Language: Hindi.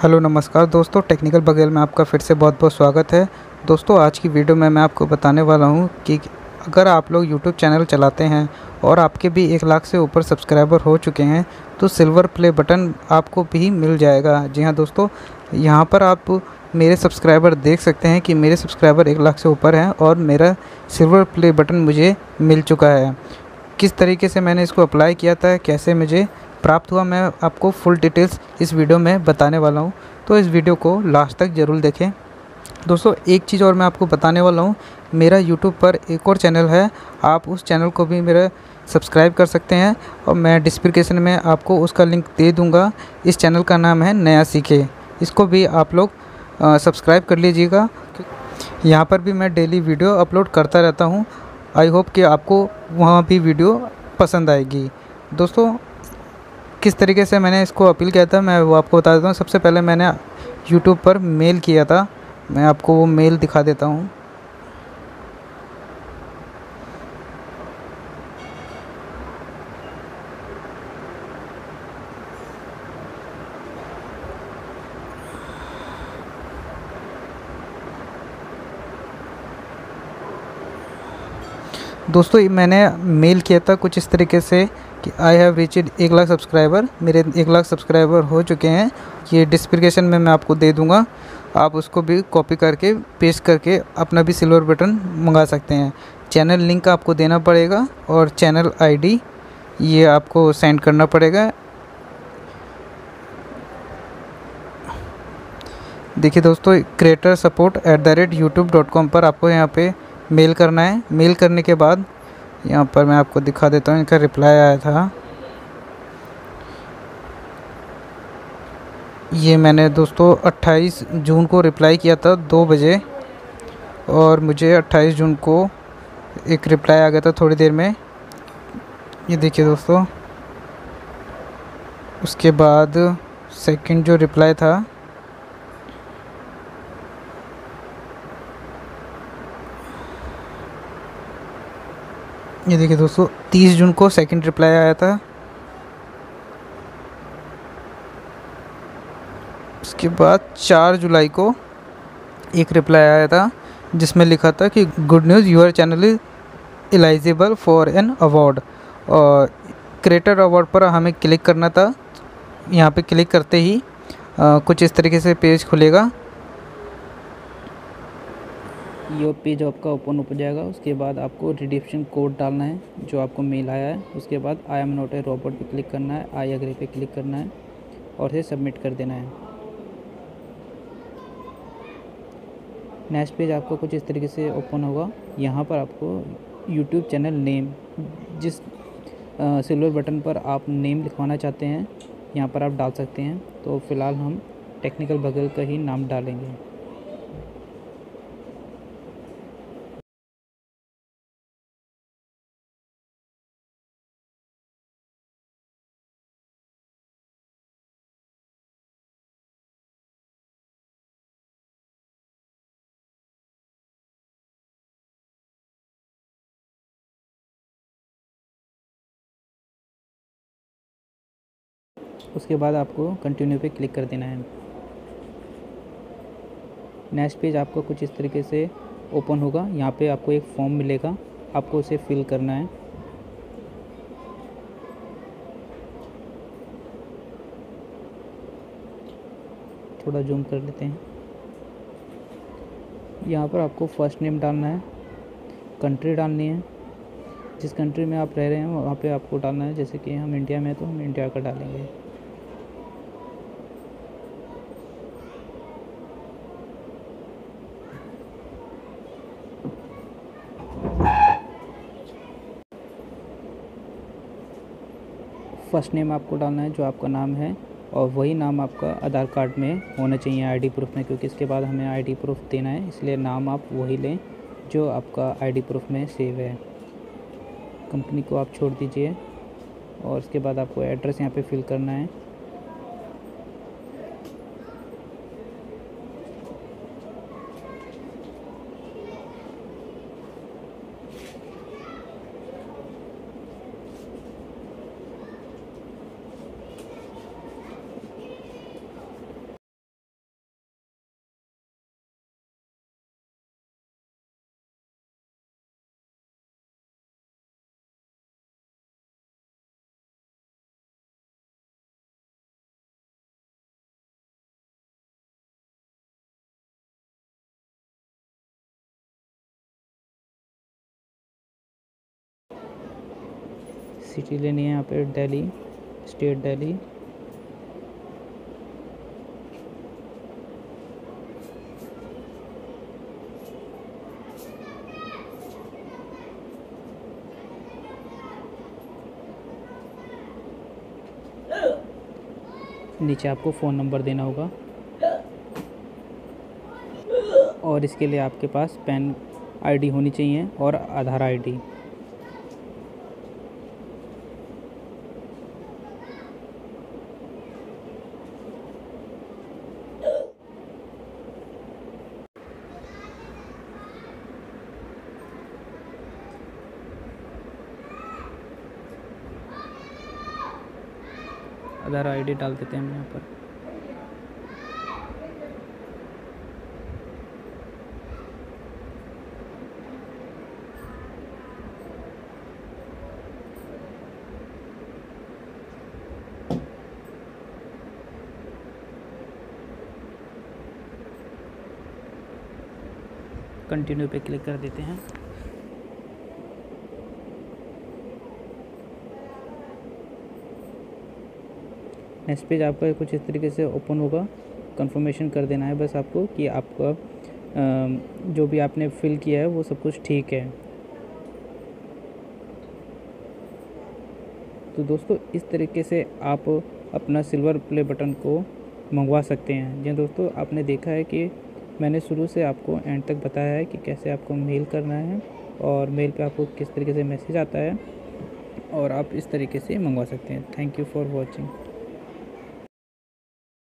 हेलो, नमस्कार दोस्तों, टेक्निकल बगेल में आपका फिर से बहुत बहुत स्वागत है। दोस्तों, आज की वीडियो में मैं आपको बताने वाला हूँ कि अगर आप लोग यूट्यूब चैनल चलाते हैं और आपके भी एक लाख से ऊपर सब्सक्राइबर हो चुके हैं तो सिल्वर प्ले बटन आपको भी मिल जाएगा। जी हाँ दोस्तों, यहाँ पर आप मेरे सब्सक्राइबर देख सकते हैं कि मेरे सब्सक्राइबर एक लाख से ऊपर हैं और मेरा सिल्वर प्ले बटन मुझे मिल चुका है। किस तरीके से मैंने इसको अप्लाई किया था, कैसे मुझे प्राप्त हुआ। मैं आपको फुल डिटेल्स इस वीडियो में बताने वाला हूँ। तो इस वीडियो को लास्ट तक ज़रूर देखें। दोस्तों, एक चीज़ और मैं आपको बताने वाला हूँ। मेरा यूट्यूब पर एक और चैनल है। आप उस चैनल को भी मेरा सब्सक्राइब कर सकते हैं और मैं डिस्क्रिप्शन में आपको उसका लिंक दे दूँगा। इस चैनल का नाम है नया सीखे। इसको भी आप लोग सब्सक्राइब कर लीजिएगा। यहाँ पर भी मैं डेली वीडियो अपलोड करता रहता हूँ। आई होप कि आपको वहाँ भी वीडियो पसंद आएगी। दोस्तों किस तरीके से मैंने इसको अपील किया था, मैं वो आपको बता देता हूँ। सबसे पहले मैंने यूट्यूब पर मेल किया था। मैं आपको वो मेल दिखा देता हूँ। दोस्तों मैंने मेल किया था कुछ इस तरीके से। कि आई हैव रीच एक लाख सब्सक्राइबर मेरे एक लाख सब्सक्राइबर हो चुके हैं। ये डिस्क्रिप्शन में मैं आपको दे दूँगा। आप उसको भी कॉपी करके पेस्ट करके अपना भी सिल्वर बटन मंगा सकते हैं। चैनल लिंक आपको देना पड़ेगा और चैनल आईडी ये आपको सेंड करना पड़ेगा। देखिए दोस्तों creator support at the rate YouTube dot com पर आपको यहाँ पे मेल करना है। मेल करने के बाद यहाँ पर मैं आपको दिखा देता हूँ, इनका रिप्लाई आया था। ये मैंने दोस्तों 28 जून को रिप्लाई किया था, दो बजे। और मुझे 28 जून को एक रिप्लाई आ गया था थोड़ी देर में। ये देखिए दोस्तों, उसके बाद सेकंड जो रिप्लाई था ये देखिए दोस्तों 30 जून को सेकंड रिप्लाई आया था। उसके बाद 4 जुलाई को एक रिप्लाई आया था जिसमें लिखा था कि good news your channel is eligible for an award और क्रिएटर अवार्ड पर हमें क्लिक करना था। यहाँ पे क्लिक करते ही आ, कुछ इस तरीके से पेज खुलेगा। ये पेज आपका ओपन हो जाएगा, उसके बाद आपको रिडिप्शन कोड डालना है, जो आपको मेल आया है। उसके बाद I am not a robot पे क्लिक करना है आई अग्री पे क्लिक करना है और इसे सबमिट कर देना है। नेक्स्ट पेज आपको कुछ इस तरीके से ओपन होगा। यहाँ पर आपको यूट्यूब चैनल नेम जिस सिल्वर बटन पर आप नेम लिखवाना चाहते हैं, यहाँ पर आप डाल सकते हैं। तो फ़िलहाल हम टेक्निकल बगल का ही नाम डालेंगे। उसके बाद आपको कंटिन्यू पे क्लिक कर देना है। नेक्स्ट पेज आपको कुछ इस तरीके से ओपन होगा। यहाँ पे आपको एक फॉर्म मिलेगा। आपको उसे फिल करना है। थोड़ा जूम कर लेते हैं। यहाँ पर आपको फ़र्स्ट नेम डालना है। कंट्री डालनी है। जिस कंट्री में आप रह रहे हैं, वहाँ पे आपको डालना है। जैसे कि हम इंडिया में तो हम इंडिया का डालेंगे। फ़र्स्ट नेम आपको डालना है, जो आपका नाम है, और वही नाम आपका आधार कार्ड में होना चाहिए आईडी प्रूफ में, क्योंकि इसके बाद हमें आईडी प्रूफ देना है, इसलिए नाम आप वही लें, जो आपका आईडी प्रूफ में सेव है। कंपनी को आप छोड़ दीजिए, और उसके बाद आपको एड्रेस यहाँ पे फिल करना है। सिटी लेनी है यहाँ पे, दिल्ली, स्टेट दिल्ली। नीचे आपको फ़ोन नंबर देना होगा। और इसके लिए आपके पास पैन आईडी होनी चाहिए और आधार आईडी। आधार आईडी डाल देते हैं हम यहाँ पर। कंटिन्यू पे क्लिक कर देते हैं। नेक्स्ट पेज आपका कुछ इस तरीके से ओपन होगा। कंफर्मेशन कर देना है बस आपको कि आपका जो भी आपने फिल किया है वो सब कुछ ठीक है। तो दोस्तों, इस तरीके से आप अपना सिल्वर प्ले बटन को मंगवा सकते हैं। जी दोस्तों, आपने देखा है कि मैंने शुरू से आपको एंड तक बताया है कि कैसे आपको मेल करना है और मेल पे आपको किस तरीके से मैसेज आता है और आप इस तरीके से मंगवा सकते हैं। Thank you for watching